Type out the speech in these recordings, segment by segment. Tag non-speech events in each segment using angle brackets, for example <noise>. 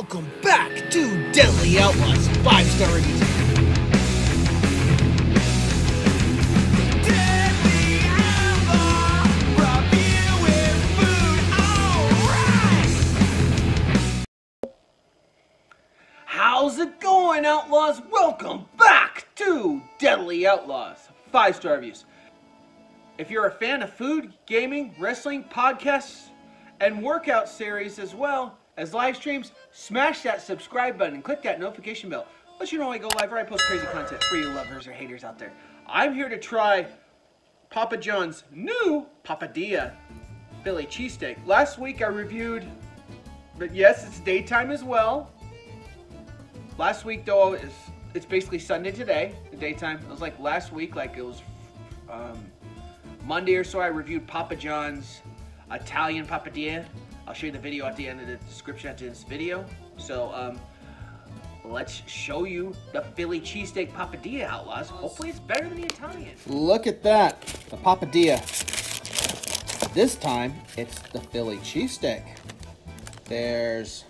Welcome back to Deadly Outlaws 5 Star Reviews. How's it going, Outlaws? Welcome back to Deadly Outlaws 5 Star Reviews. If you're a fan of food, gaming, wrestling, podcasts, and workout series as well as live streams, smash that subscribe button and click that notification bell. Let you know when I go live or I post crazy content for you lovers or haters out there. I'm here to try Papa John's new Papadilla Philly cheesesteak. Last week I reviewed, but yes, it's daytime as well. Last week though is it's basically Sunday today, the daytime. It was like last week, like it was um, Monday or so. I reviewed Papa John's Italian papadilla. I'll show you the video at the end of the description after this video. So um, let's show you the Philly cheesesteak papadilla, outlaws. Hopefully it's better than the Italian. Look at that, the papadilla. This time, it's the Philly cheesesteak. There's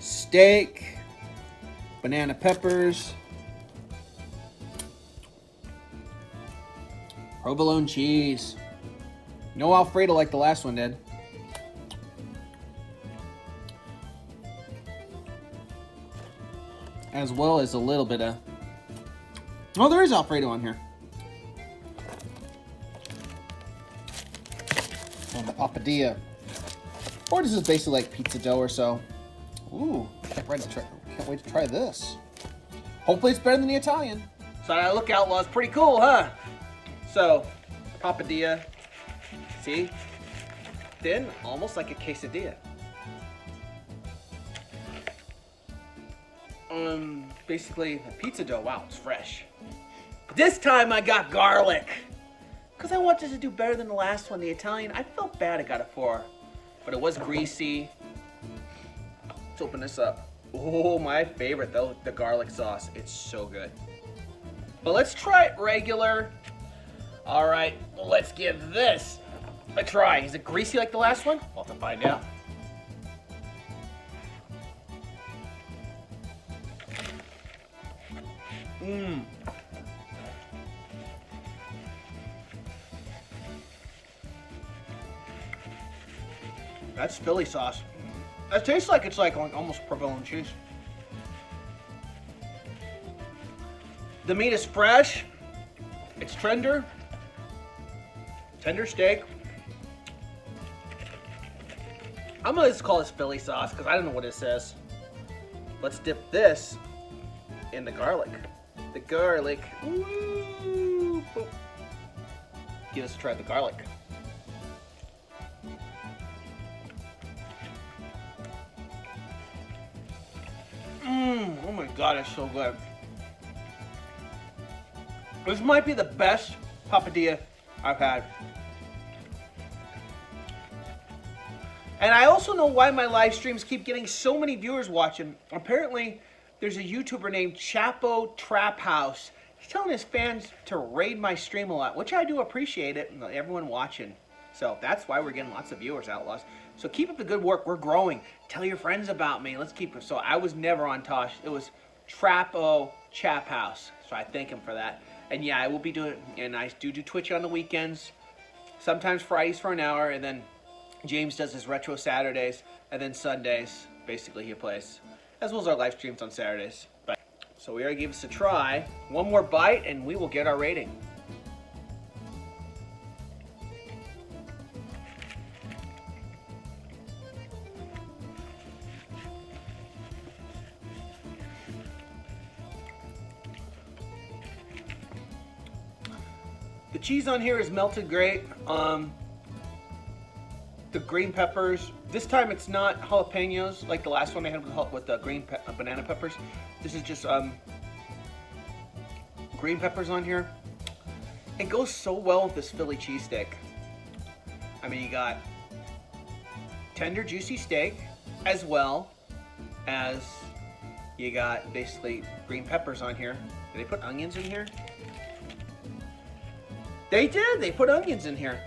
steak, banana peppers, provolone cheese. No Alfredo like the last one did. As well as a little bit of... Oh, there is Alfredo on here. And the papadilla. Or this is basically like pizza dough or so. Ooh, can't wait to try, can't wait to try this. Hopefully it's better than the Italian. So that look outlaws pretty cool, huh? So, papadilla, see? Thin, almost like a quesadilla. Um, basically, the pizza dough, wow, it's fresh. This time I got garlic. Because I wanted to do better than the last one, the Italian. I felt bad I got a four. But it was greasy. Let's open this up. Oh, my favorite though, the garlic sauce. It's so good. But let's try it regular. All right, let's give this a try. Is it greasy like the last one? We'll have to find out. Mmm. That's Philly sauce. That tastes like it's like almost provolone cheese. The meat is fresh. It's tender. Tender steak. I'm gonna just call this Philly sauce because I don't know what it says. Let's dip this in the garlic. The garlic. Give us a try the garlic. Mmm, oh my god, it's so good. This might be the best papadilla I've had. And I also know why my live streams keep getting so many viewers watching. Apparently, there's a YouTuber named Chapo Trap House. He's telling his fans to raid my stream a lot, which I do appreciate it, everyone watching. So that's why we're getting lots of viewers, Outlaws. So keep up the good work. We're growing. Tell your friends about me. Let's keep it. So I was never on Tosh. It was Trapo Chap House. So I thank him for that. And yeah, I will be doing, and I do do Twitch on the weekends. Sometimes Fridays for an hour, and then James does his retro Saturdays, and then Sundays, basically he plays. As well as our live streams on Saturdays. But So we to give this a try. One more bite, and we will get our rating. The cheese on here is melted great. Um, the green peppers. This time it's not jalapenos like the last one I had with, with the green pe uh, banana peppers. This is just um, green peppers on here. It goes so well with this Philly cheesesteak. I mean, you got tender, juicy steak as well as you got basically green peppers on here. Did they put onions in here? They did. They put onions in here,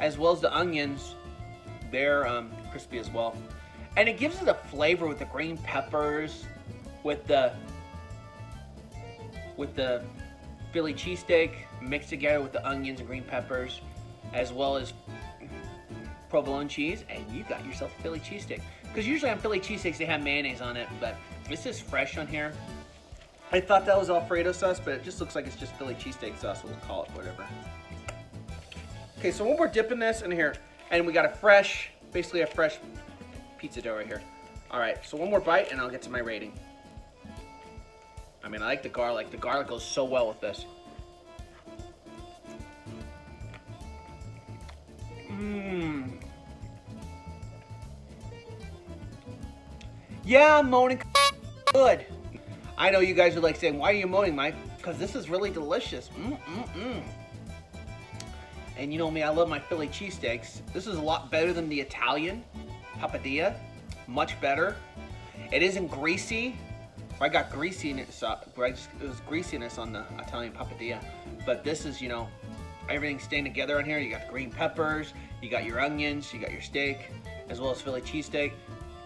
as well as the onions. They're um, crispy as well. and it gives it a flavor with the green peppers, with the with the Philly cheesesteak mixed together with the onions and green peppers, as well as provolone cheese, and you got yourself a Philly cheesesteak. Because usually on Philly cheesesteaks they have mayonnaise on it, but this is fresh on here. I thought that was Alfredo sauce, but it just looks like it's just Philly cheesesteak sauce. We'll call it whatever. Okay, so when we're dipping this in here, and we got a fresh, basically a fresh pizza dough right here. All right, so one more bite, and I'll get to my rating. I mean, I like the garlic. The garlic goes so well with this. Mmm. Yeah, I'm moaning good. I know you guys are like saying, why are you moaning, Mike? Because this is really delicious. Mm-mm-mm. And you know me, I love my Philly cheesesteaks. This is a lot better than the Italian papadilla. Much better. It isn't greasy. I got greasiness, uh, was greasiness on the Italian papadilla. But this is, you know, everything staying together on here. You got the green peppers, you got your onions, you got your steak, as well as Philly cheesesteak.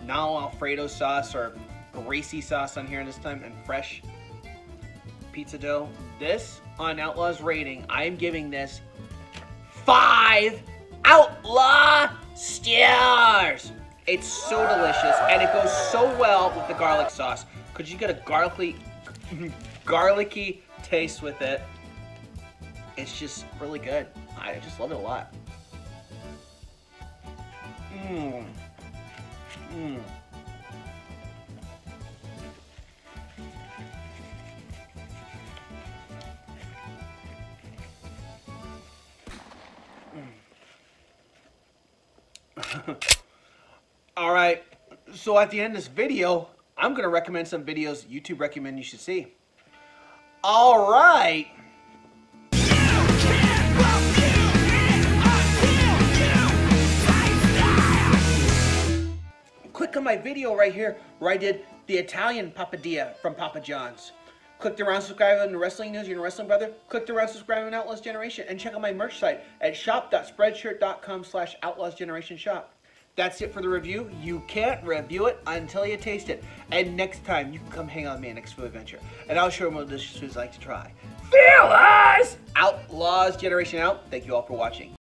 Now Alfredo sauce or greasy sauce on here this time, and fresh pizza dough. This on Outlaws rating, I am giving this five Outlaw stars. It's so delicious, and it goes so well with the garlic sauce because you get a garlicky, <laughs> garlicky taste with it. It's just really good. I just love it a lot. Mmm. Mmm. <laughs> All right. So at the end of this video, I'm to recommend some videos YouTube recommend you should see. All right. Click on my video right here where I did the Italian papadilla from Papa John's. Click around subscribe on the wrestling news, you're a wrestling brother. Click around subscribe on Outlaws Generation and check out my merch site at shop.spreadshirt.com slash Outlaws Generation Shop. That's it for the review. You can't review it until you taste it. And next time, you can come hang with me on Next Food Adventure. And I'll show you what foods like to try. Feel us! Outlaws Generation out. Thank you all for watching.